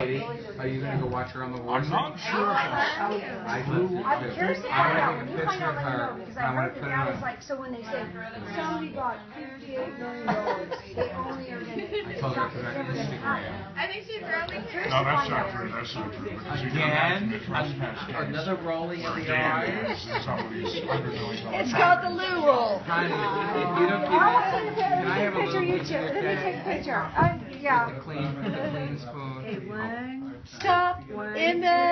Katie, are you gonna go watch her on the war? I'm not sure. I do too. I'm curious to I find out. When to you take a find picture out, of let me know her. because I I heard that put it that on. was like so when they say somebody got 58 million dollars, they only are gonna. I told her to put it on Instagram. I think she's really cute. No, that's not true. That's not true. Because you don't have to Again, commit another rolling of the Dan eyes. is in somebody's hundred million dollar. It's called the Lou rule. Honey, if you don't I want to give take me, can I a have a picture, little you piece two. of Let me take a picture. Uh, yeah. The clean, the clean spoon. Okay,